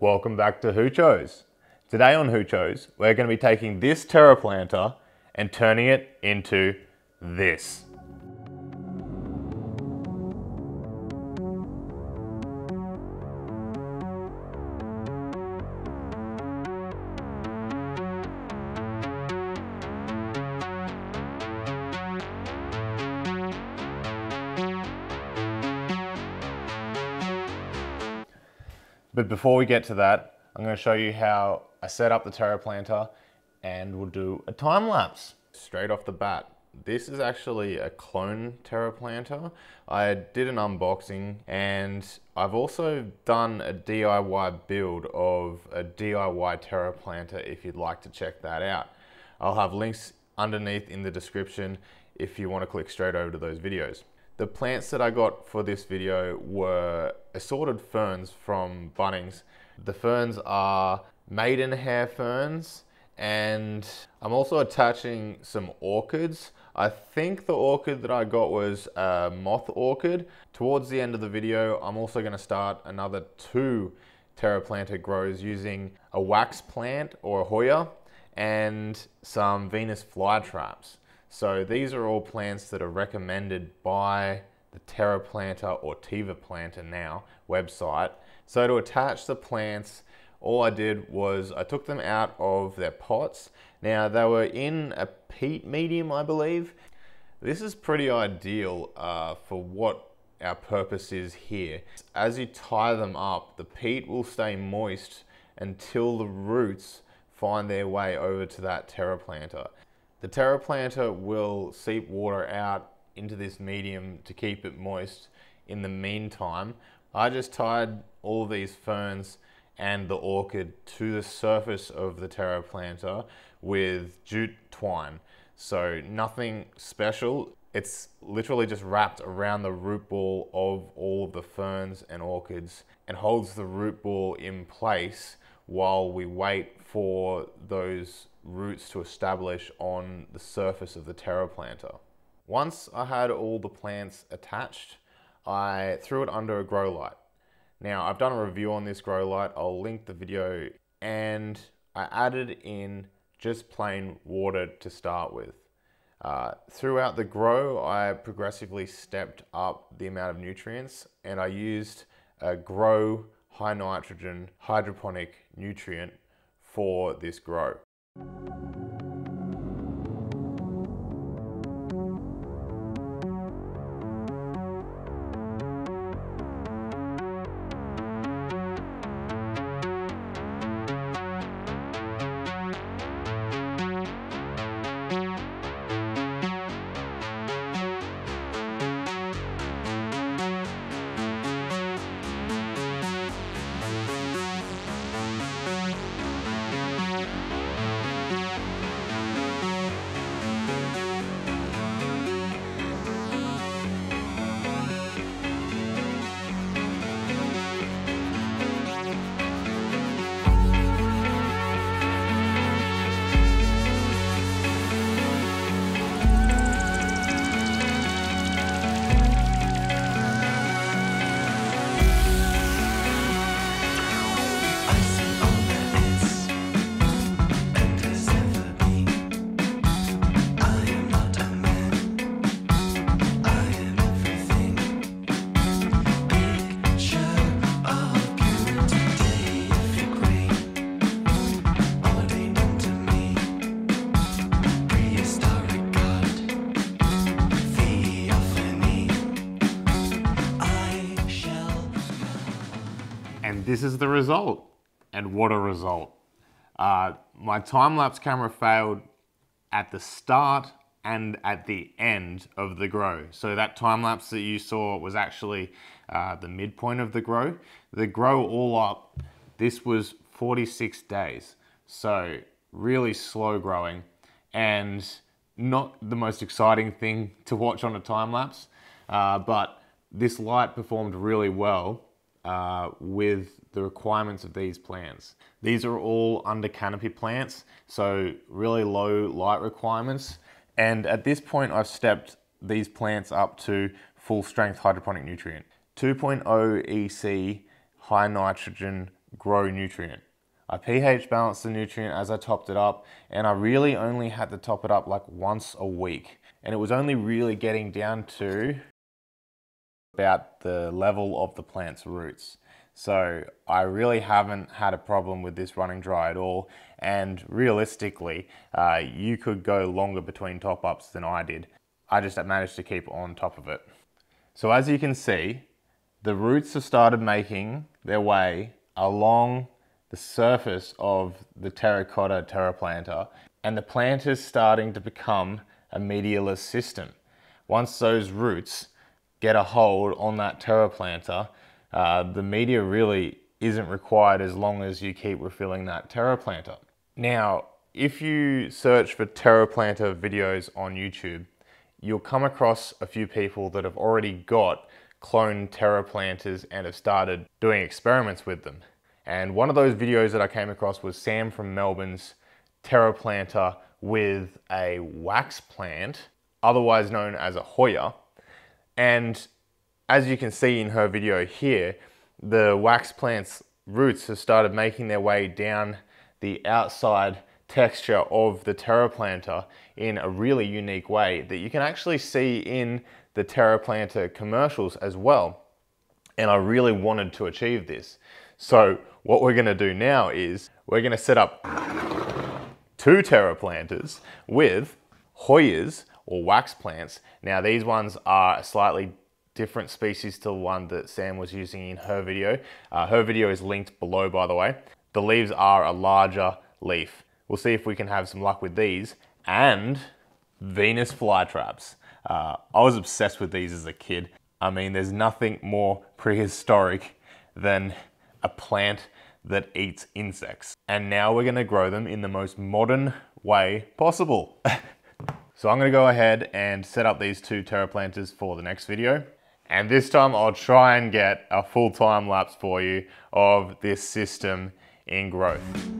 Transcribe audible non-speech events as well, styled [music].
Welcome back to Hoochos. Today on Hoochos, we're going to be taking this Terra planter and turning it into this. But before we get to that, I'm going to show you how I set up the TerraPlanter and we'll do a time lapse. Straight off the bat, this is actually a clone Terra planter. I did an unboxing and I've also done a DIY build of a DIY Terra planter if you'd like to check that out. I'll have links underneath in the description if you want to click straight over to those videos. The plants that I got for this video were assorted ferns from Bunnings. The ferns are maidenhair ferns and I'm also attaching some orchids. I think the orchid that I got was a moth orchid. Towards the end of the video, I'm also gonna start another two Terra Planter grows using a wax plant or a Hoya and some Venus flytraps. So these are all plants that are recommended by the Terra Planter or Teva Planter now website. So to attach the plants, all I did was I took them out of their pots. Now they were in a peat medium, I believe. This is pretty ideal uh, for what our purpose is here. As you tie them up, the peat will stay moist until the roots find their way over to that Terra Planter. The Terra Planter will seep water out into this medium to keep it moist. In the meantime, I just tied all these ferns and the orchid to the surface of the Terra Planter with jute twine. So nothing special. It's literally just wrapped around the root ball of all of the ferns and orchids and holds the root ball in place while we wait for those roots to establish on the surface of the Terra Planter. Once I had all the plants attached, I threw it under a grow light. Now I've done a review on this grow light, I'll link the video, and I added in just plain water to start with. Uh, throughout the grow, I progressively stepped up the amount of nutrients and I used a grow high nitrogen hydroponic nutrient for this grow. This is the result. And what a result. Uh, my time-lapse camera failed at the start and at the end of the grow. So that time lapse that you saw was actually uh, the midpoint of the grow. The grow all up, this was 46 days. So really slow growing and not the most exciting thing to watch on a time lapse, uh, but this light performed really well uh, with the requirements of these plants. These are all under canopy plants, so really low light requirements. And at this point, I've stepped these plants up to full strength hydroponic nutrient. 2.0 EC high nitrogen grow nutrient. I pH balanced the nutrient as I topped it up and I really only had to top it up like once a week. And it was only really getting down to about the level of the plant's roots. So I really haven't had a problem with this running dry at all. And realistically, uh, you could go longer between top ups than I did. I just managed to keep on top of it. So as you can see, the roots have started making their way along the surface of the terracotta terraplanter and the plant is starting to become a medialist system. Once those roots get a hold on that terraplanter, uh, the media really isn't required as long as you keep refilling that terraplanter. Now, if you search for terraplanter videos on YouTube, you'll come across a few people that have already got cloned terraplanters and have started doing experiments with them. And one of those videos that I came across was Sam from Melbourne's terraplanter with a wax plant, otherwise known as a Hoya. And as you can see in her video here, the wax plant's roots have started making their way down the outside texture of the terraplanter in a really unique way that you can actually see in the terraplanter commercials as well. And I really wanted to achieve this. So what we're gonna do now is we're gonna set up two terraplanters with Hoyas or wax plants. Now these ones are a slightly different species to the one that Sam was using in her video. Uh, her video is linked below, by the way. The leaves are a larger leaf. We'll see if we can have some luck with these and Venus flytraps. Uh, I was obsessed with these as a kid. I mean, there's nothing more prehistoric than a plant that eats insects. And now we're gonna grow them in the most modern way possible. [laughs] so I'm gonna go ahead and set up these two terraplanters for the next video. And this time I'll try and get a full time lapse for you of this system in growth.